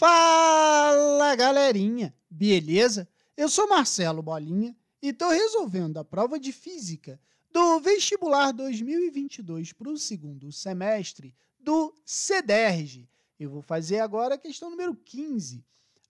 Fala galerinha, beleza? Eu sou Marcelo Bolinha e estou resolvendo a prova de Física do Vestibular 2022 para o segundo semestre do CEDERJ. Eu vou fazer agora a questão número 15.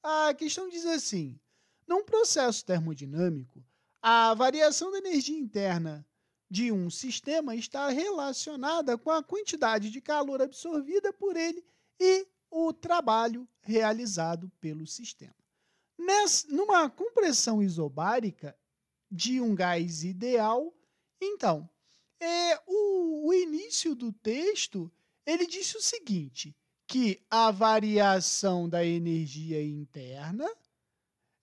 A questão diz assim: num processo termodinâmico, a variação da energia interna de um sistema está relacionada com a quantidade de calor absorvida por ele e o trabalho realizado pelo sistema. Nessa, numa compressão isobárica de um gás ideal, então, é, o, o início do texto ele disse o seguinte, que a variação da energia interna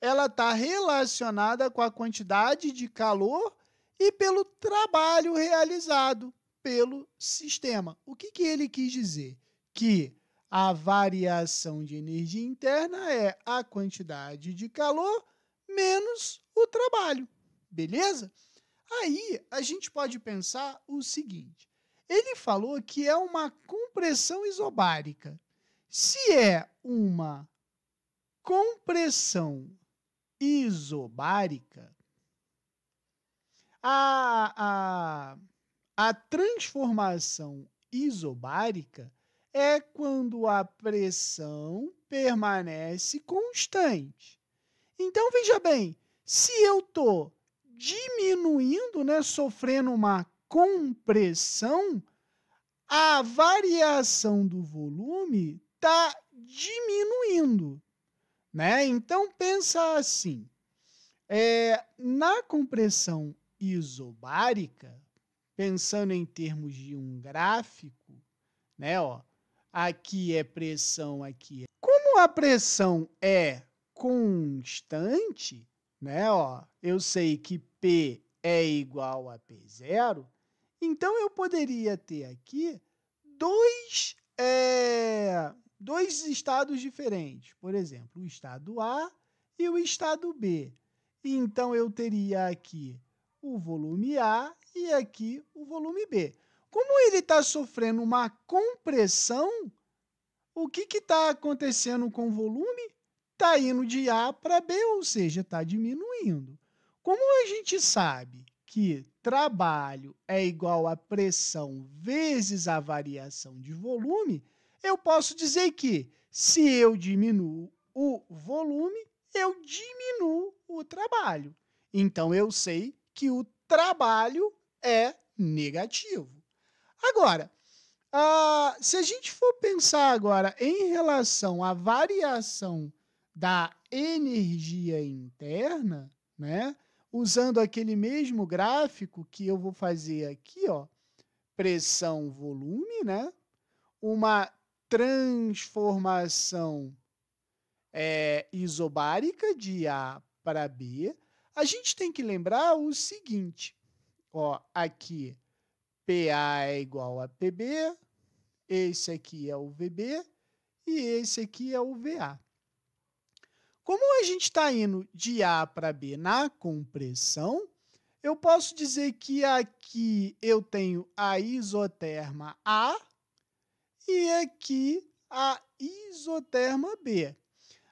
ela está relacionada com a quantidade de calor e pelo trabalho realizado pelo sistema. O que, que ele quis dizer? Que a variação de energia interna é a quantidade de calor menos o trabalho. Beleza? Aí a gente pode pensar o seguinte: ele falou que é uma compressão isobárica. Se é uma compressão isobárica, a, a, a transformação isobárica é quando a pressão permanece constante. Então, veja bem, se eu estou diminuindo, né, sofrendo uma compressão, a variação do volume está diminuindo. Né? Então, pensa assim, é, na compressão isobárica, pensando em termos de um gráfico, né, ó, aqui é pressão, aqui é. Como a pressão é constante, né? Ó, eu sei que P é igual a P0, então eu poderia ter aqui dois, é, dois estados diferentes. Por exemplo, o estado A e o estado B. Então eu teria aqui o volume A e aqui o volume B. Como ele está sofrendo uma compressão, o que está acontecendo com o volume? Está indo de A para B, ou seja, está diminuindo. Como a gente sabe que trabalho é igual a pressão vezes a variação de volume, eu posso dizer que se eu diminuo o volume, eu diminuo o trabalho. Então eu sei que o trabalho é negativo. Agora, uh, se a gente for pensar agora em relação à variação da energia interna, né? Usando aquele mesmo gráfico que eu vou fazer aqui, ó, pressão volume, né? Uma transformação é, isobárica de A para B. A gente tem que lembrar o seguinte, ó, aqui PA é igual a PB, esse aqui é o VB e esse aqui é o VA. Como a gente está indo de A para B na compressão, eu posso dizer que aqui eu tenho a isoterma A e aqui a isoterma B.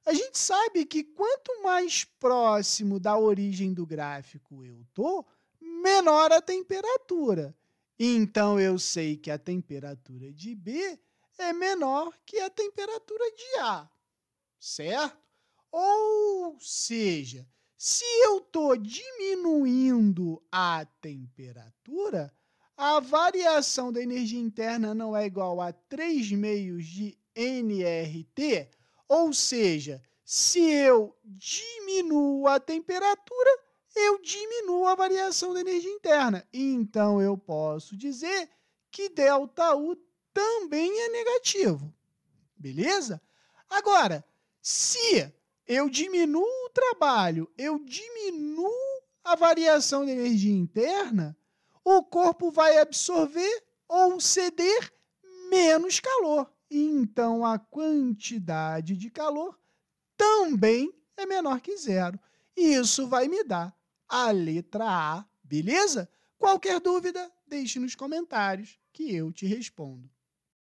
A gente sabe que quanto mais próximo da origem do gráfico eu estou, menor a temperatura. Então eu sei que a temperatura de B é menor que a temperatura de A, certo? Ou seja, se eu estou diminuindo a temperatura, a variação da energia interna não é igual a 3 meios de nRT, ou seja, se eu diminuo a temperatura, eu diminuo a variação da energia interna. Então, eu posso dizer que ΔU também é negativo. Beleza? Agora, se eu diminuo o trabalho, eu diminuo a variação da energia interna, o corpo vai absorver ou ceder menos calor. Então, a quantidade de calor também é menor que zero. Isso vai me dar a letra A, beleza? Qualquer dúvida, deixe nos comentários que eu te respondo.